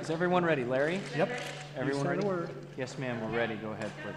Is everyone ready? Larry? Yep. Everyone ready? Yes, ma'am, we're ready. Go ahead, please.